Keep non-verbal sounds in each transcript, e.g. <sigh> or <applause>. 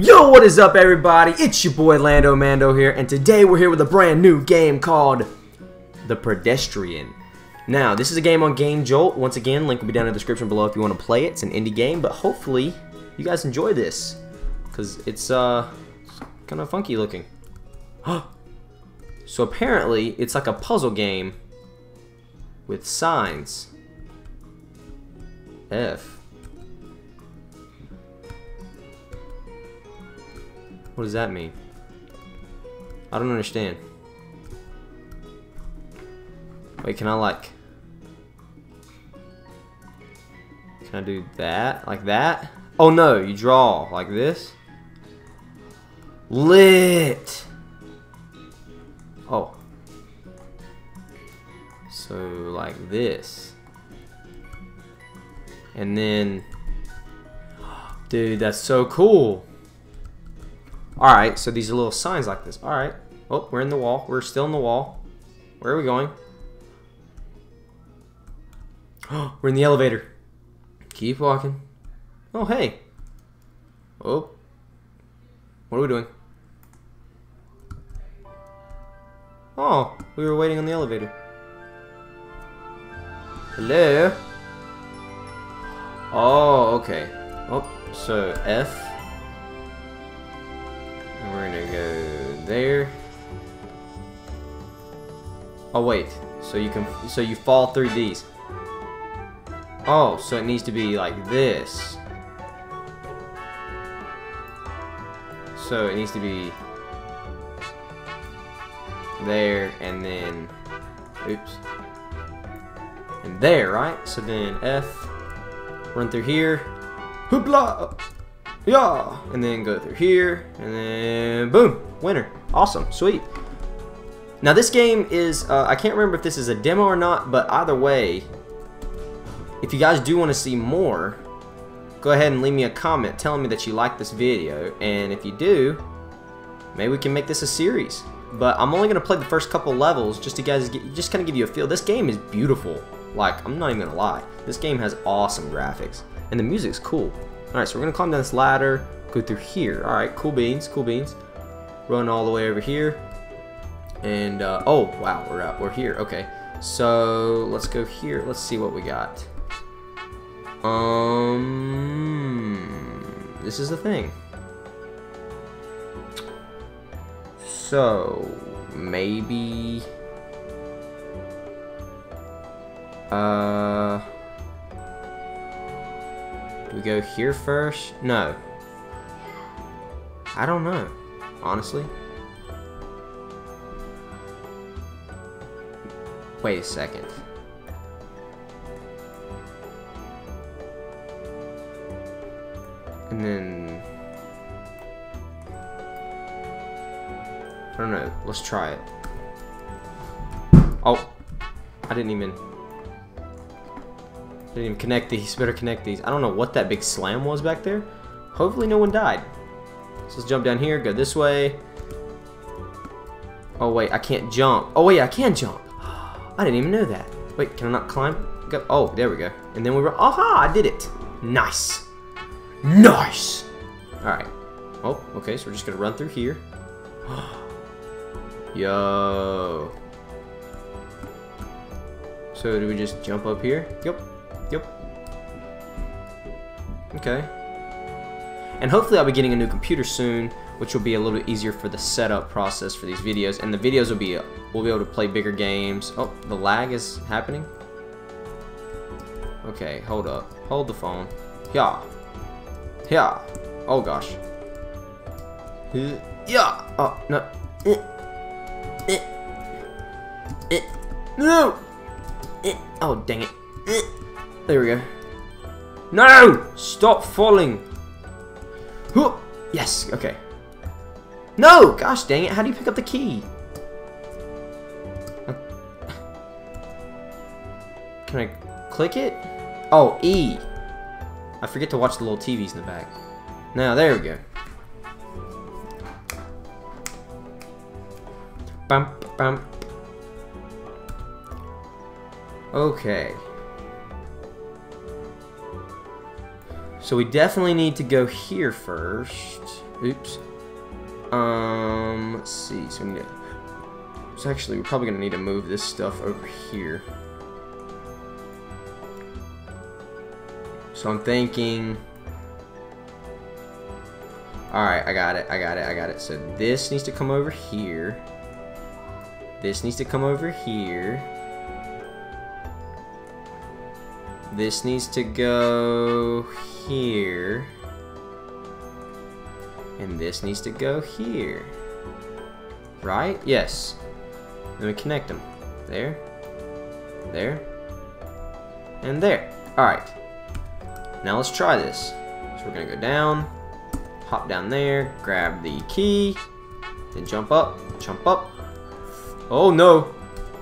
Yo, what is up everybody? It's your boy Lando Mando here, and today we're here with a brand new game called The Pedestrian. Now, this is a game on Game Jolt. Once again, link will be down in the description below if you want to play it. It's an indie game, but hopefully you guys enjoy this. Because it's, uh, kind of funky looking. <gasps> so apparently, it's like a puzzle game with signs. F. What does that mean? I don't understand. Wait, can I like... Can I do that? Like that? Oh no, you draw like this? Lit! Oh. So, like this. And then... <gasps> Dude, that's so cool! Alright, so these are little signs like this. Alright. Oh, we're in the wall. We're still in the wall. Where are we going? Oh, <gasps> we're in the elevator. Keep walking. Oh, hey. Oh. What are we doing? Oh, we were waiting on the elevator. Hello? Oh, okay. Oh, so F we're gonna go there. Oh wait, so you can so you fall through these. Oh, so it needs to be like this. So it needs to be there and then oops. And there, right? So then F run through here. Hoopla! Yeah, and then go through here, and then boom, winner. Awesome, sweet. Now this game is, uh, I can't remember if this is a demo or not, but either way, if you guys do want to see more, go ahead and leave me a comment telling me that you like this video, and if you do, maybe we can make this a series. But I'm only going to play the first couple levels just to guys get, just kind of give you a feel. This game is beautiful. Like, I'm not even going to lie. This game has awesome graphics, and the music's cool. Alright, so we're going to climb down this ladder, go through here. Alright, cool beans, cool beans. Run all the way over here. And, uh, oh, wow, we're out, we're here. Okay, so let's go here. Let's see what we got. Um, this is the thing. So, maybe... Uh... We go here first? No. I don't know, honestly. Wait a second. And then... I don't know. Let's try it. Oh! I didn't even... Didn't even connect these. Better connect these. I don't know what that big slam was back there. Hopefully no one died. So let's jump down here. Go this way. Oh, wait. I can't jump. Oh, wait. I can jump. I didn't even know that. Wait. Can I not climb? Go. Oh, there we go. And then we were... Aha! I did it. Nice. Nice. Alright. Oh, okay. So we're just going to run through here. <gasps> Yo. So do we just jump up here? Yep. Yep. Okay. And hopefully I'll be getting a new computer soon, which will be a little bit easier for the setup process for these videos. And the videos will be, we'll be able to play bigger games. Oh, the lag is happening? Okay, hold up. Hold the phone. Yeah. Yeah. Oh gosh. Yeah. Oh, no. Uh, uh, no! Oh, dang it. There we go. No! Stop falling! Yes, okay. No! Gosh dang it, how do you pick up the key? Uh, <laughs> can I click it? Oh, E. I forget to watch the little TVs in the back. Now, there we go. Bump, bump. Okay. So we definitely need to go here first. Oops. Um, let's see. So we need to, so actually, we're probably gonna need to move this stuff over here. So I'm thinking. Alright, I got it, I got it, I got it. So this needs to come over here. This needs to come over here. This needs to go here. And this needs to go here. Right? Yes. Then we connect them. There. There. And there. Alright. Now let's try this. So we're going to go down. Hop down there. Grab the key. Then jump up. Jump up. Oh no!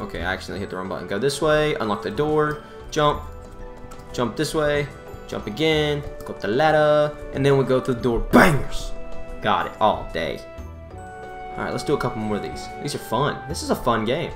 Okay, I accidentally hit the wrong button. Go this way. Unlock the door. Jump. Jump this way. Jump again. Go up the ladder. And then we go through the door. Bangers! Got it all day. Alright, let's do a couple more of these. These are fun. This is a fun game.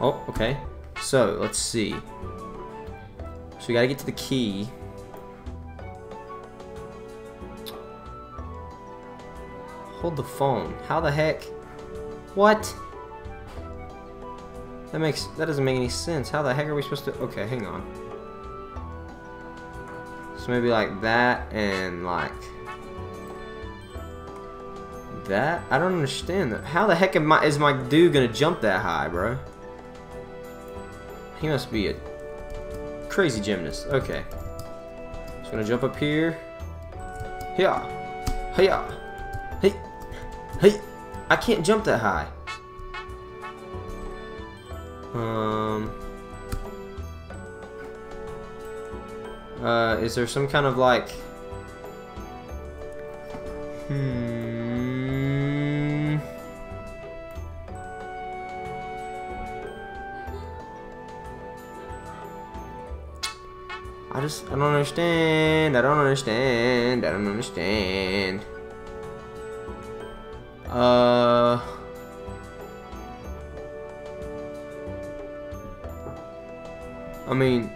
Oh, okay. So, let's see. So we gotta get to the key. Hold the phone. How the heck? What? That makes that doesn't make any sense. How the heck are we supposed to Okay, hang on. Maybe like that and like that? I don't understand that. How the heck am I, is my dude gonna jump that high, bro? He must be a crazy gymnast. Okay. Just gonna jump up here. Yeah. Hiya. Hey. Hey. I can't jump that high. Um. Uh, is there some kind of like... Hmm... I just, I don't understand, I don't understand, I don't understand. Uh... I mean...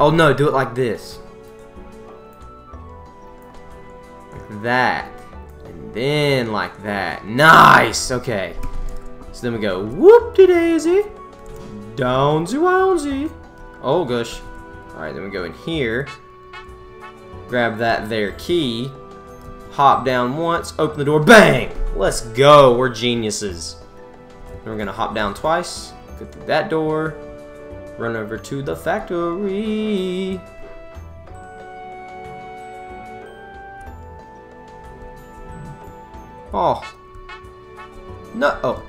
oh no, do it like this. Like that. And then like that. Nice! Okay. So then we go whoop-de-daisy. Downsy-wownsy. Oh gosh. Alright, then we go in here. Grab that there key. Hop down once, open the door, bang! Let's go, we're geniuses. Then we're gonna hop down twice, go through that door, run over to the factory. Oh. No, oh.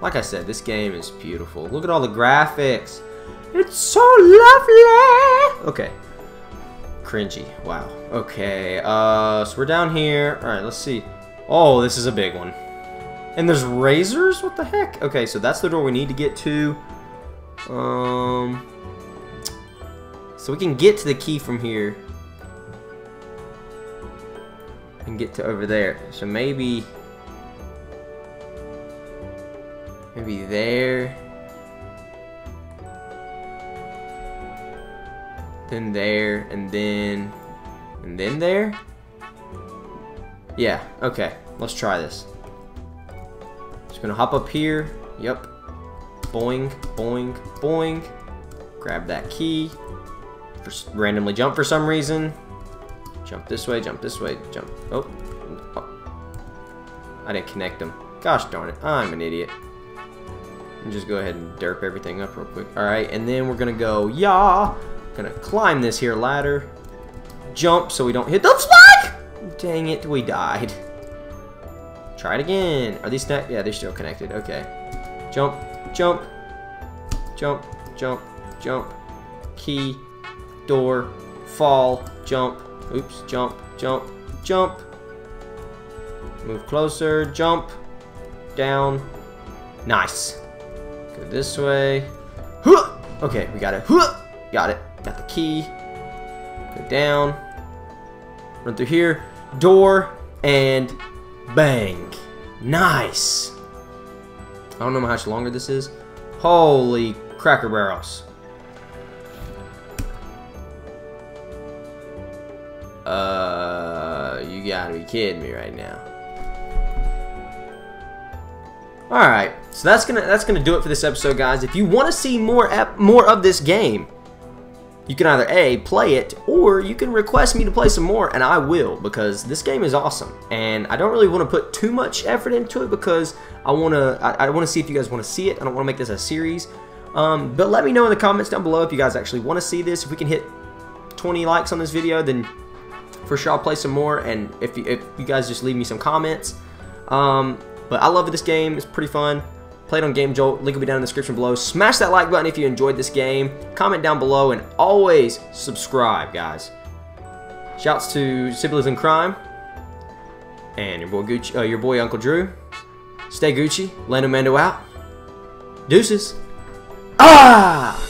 Like I said, this game is beautiful. Look at all the graphics. It's so lovely! Okay cringy. Wow. Okay, uh, so we're down here. Alright, let's see. Oh, this is a big one. And there's razors? What the heck? Okay, so that's the door we need to get to. Um, so we can get to the key from here. And get to over there. So maybe... Maybe there. then there, and then, and then there? Yeah, okay, let's try this. Just gonna hop up here, yep. Boing, boing, boing. Grab that key. Just randomly jump for some reason. Jump this way, jump this way, jump. Oh. oh. I didn't connect them. Gosh darn it, I'm an idiot. And just go ahead and derp everything up real quick. Alright, and then we're gonna go, yeah, Gonna climb this here ladder. Jump so we don't hit the flag! Dang it, we died. Try it again. Are these not? Yeah, they're still connected. Okay. Jump, jump, jump, jump, jump. Key, door, fall, jump. Oops, jump, jump, jump. Move closer, jump, down. Nice. Go this way. Okay, we got it. Got it. Got the key. Go down. Run through here. Door. And bang. Nice. Don't know how much longer this is. Holy cracker barrels. Uh, you gotta be kidding me right now. All right, so that's gonna that's gonna do it for this episode, guys. If you want to see more more of this game, you can either a play it or you can request me to play some more, and I will because this game is awesome. And I don't really want to put too much effort into it because I want to I, I want to see if you guys want to see it. I don't want to make this a series. Um, but let me know in the comments down below if you guys actually want to see this. If we can hit 20 likes on this video, then for sure I'll play some more. And if you, if you guys just leave me some comments. Um, but I love this game. It's pretty fun. Played on Game Jolt. Link will be down in the description below. Smash that like button if you enjoyed this game. Comment down below and always subscribe, guys. Shouts to Siblings in Crime and your boy Gucci, uh, your boy Uncle Drew. Stay Gucci. Lando Mando out. Deuces. Ah!